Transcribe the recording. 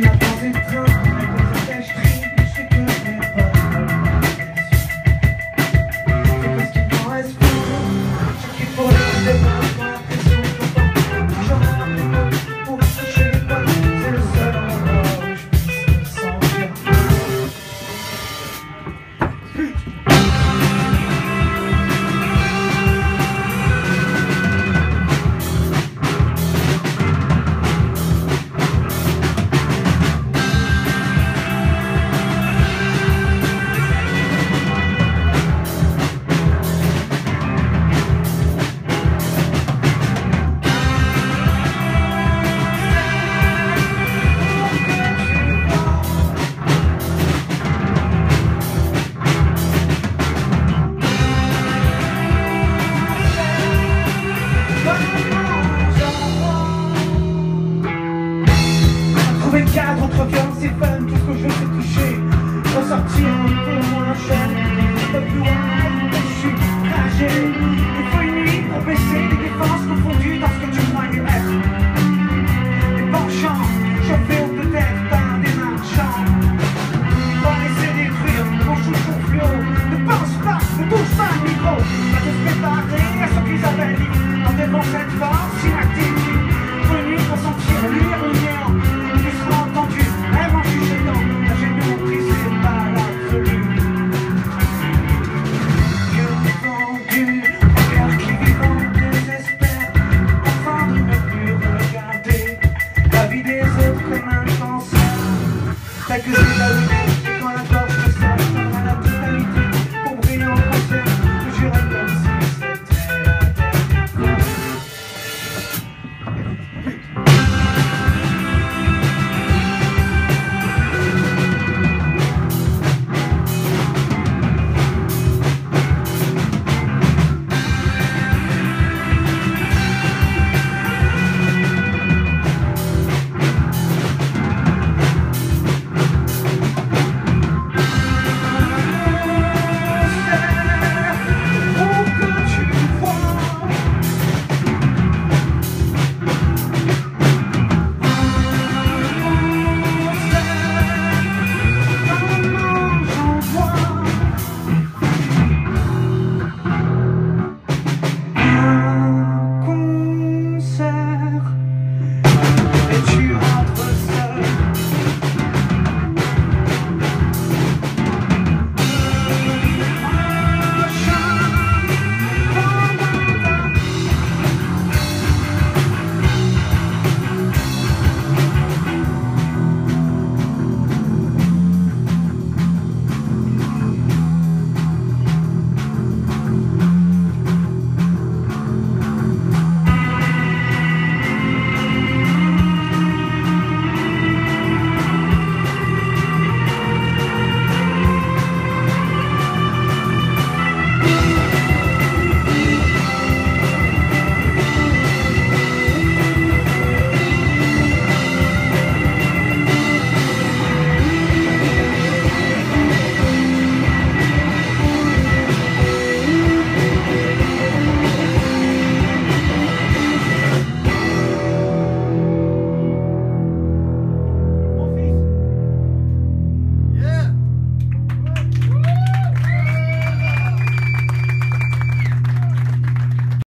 nothing. ces femmes, tout ce que je sais toucher. Pour sortir, pour moins cher, un peu plus loin, je suis trajet.